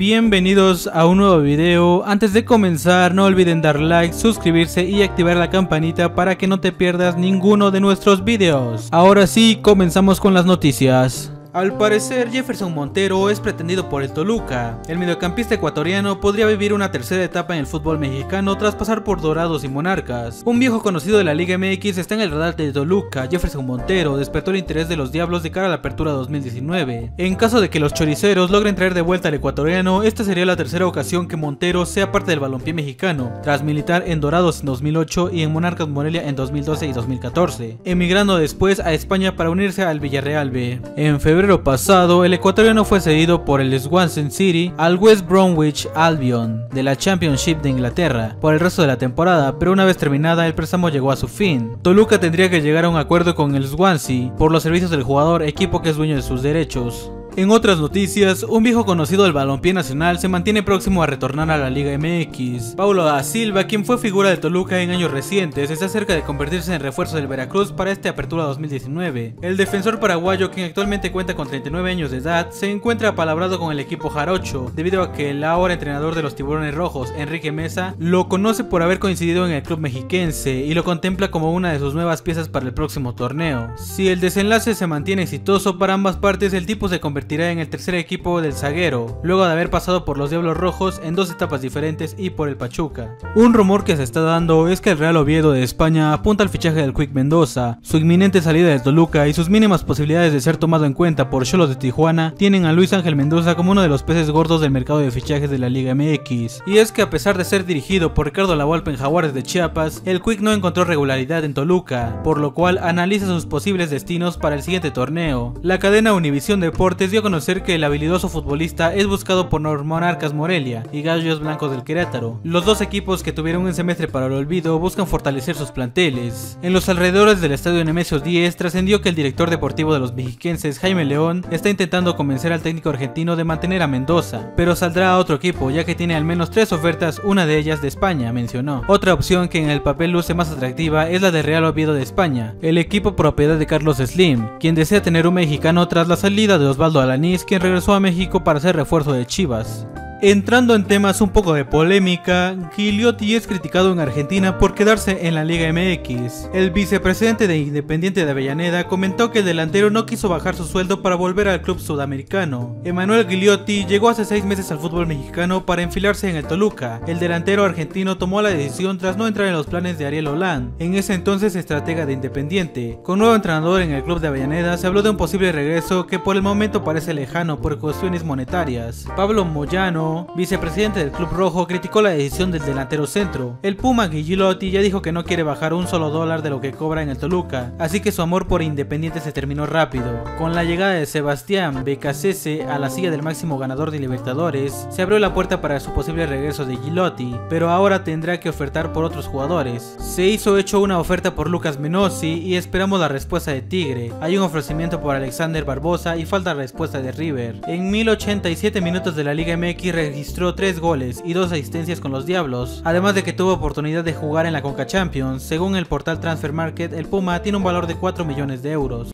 Bienvenidos a un nuevo video, antes de comenzar no olviden dar like, suscribirse y activar la campanita para que no te pierdas ninguno de nuestros videos. Ahora sí, comenzamos con las noticias. Al parecer, Jefferson Montero es pretendido por el Toluca. El mediocampista ecuatoriano podría vivir una tercera etapa en el fútbol mexicano tras pasar por Dorados y Monarcas. Un viejo conocido de la Liga MX está en el radar de Toluca. Jefferson Montero despertó el interés de los Diablos de cara a la apertura 2019. En caso de que los choriceros logren traer de vuelta al ecuatoriano, esta sería la tercera ocasión que Montero sea parte del balompié mexicano, tras militar en Dorados en 2008 y en Monarcas Morelia en 2012 y 2014, emigrando después a España para unirse al Villarreal B. En febrero febrero pasado, el ecuatoriano fue cedido por el Swansea City al West Bromwich Albion de la Championship de Inglaterra por el resto de la temporada, pero una vez terminada el préstamo llegó a su fin. Toluca tendría que llegar a un acuerdo con el Swansea por los servicios del jugador, equipo que es dueño de sus derechos. En otras noticias, un viejo conocido del balompié nacional se mantiene próximo a retornar a la Liga MX. Paulo da Silva, quien fue figura de Toluca en años recientes, está cerca de convertirse en refuerzo del Veracruz para esta apertura 2019. El defensor paraguayo, quien actualmente cuenta con 39 años de edad, se encuentra apalabrado con el equipo jarocho, debido a que el ahora entrenador de los tiburones rojos, Enrique Mesa, lo conoce por haber coincidido en el club mexiquense y lo contempla como una de sus nuevas piezas para el próximo torneo. Si el desenlace se mantiene exitoso para ambas partes, el tipo se convertirá convertirá en el tercer equipo del zaguero, luego de haber pasado por los Diablos Rojos en dos etapas diferentes y por el Pachuca. Un rumor que se está dando es que el Real Oviedo de España apunta al fichaje del Quick Mendoza, su inminente salida de Toluca y sus mínimas posibilidades de ser tomado en cuenta por Cholos de Tijuana tienen a Luis Ángel Mendoza como uno de los peces gordos del mercado de fichajes de la Liga MX. Y es que a pesar de ser dirigido por Ricardo Lavolpe en Jaguares de Chiapas, el Quick no encontró regularidad en Toluca, por lo cual analiza sus posibles destinos para el siguiente torneo. La cadena Univisión Deportes dio a conocer que el habilidoso futbolista es buscado por Monarcas Morelia y Gallos Blancos del Querétaro. Los dos equipos que tuvieron un semestre para el olvido buscan fortalecer sus planteles. En los alrededores del estadio Nemesio 10 trascendió que el director deportivo de los mexiquenses, Jaime León, está intentando convencer al técnico argentino de mantener a Mendoza, pero saldrá a otro equipo ya que tiene al menos tres ofertas, una de ellas de España, mencionó. Otra opción que en el papel luce más atractiva es la de Real Oviedo de España, el equipo propiedad de Carlos Slim, quien desea tener un mexicano tras la salida de Osvaldo Alanis, quien regresó a México para ser refuerzo de Chivas. Entrando en temas un poco de polémica, Gigliotti es criticado en Argentina por quedarse en la Liga MX. El vicepresidente de Independiente de Avellaneda comentó que el delantero no quiso bajar su sueldo para volver al club sudamericano. Emanuel Gigliotti llegó hace seis meses al fútbol mexicano para enfilarse en el Toluca. El delantero argentino tomó la decisión tras no entrar en los planes de Ariel Holand, en ese entonces estratega de Independiente. Con nuevo entrenador en el club de Avellaneda se habló de un posible regreso que por el momento parece lejano por cuestiones monetarias. Pablo Moyano vicepresidente del Club Rojo, criticó la decisión del delantero centro. El Puma Guillotti ya dijo que no quiere bajar un solo dólar de lo que cobra en el Toluca, así que su amor por Independiente se terminó rápido. Con la llegada de Sebastián Becasese a la silla del máximo ganador de Libertadores, se abrió la puerta para su posible regreso de Gilotti, pero ahora tendrá que ofertar por otros jugadores. Se hizo hecho una oferta por Lucas Menossi y esperamos la respuesta de Tigre. Hay un ofrecimiento por Alexander Barbosa y falta respuesta de River. En 1087 minutos de la Liga MX registró 3 goles y 2 asistencias con los Diablos, además de que tuvo oportunidad de jugar en la Conca Champions. Según el portal Transfer Market, el Puma tiene un valor de 4 millones de euros.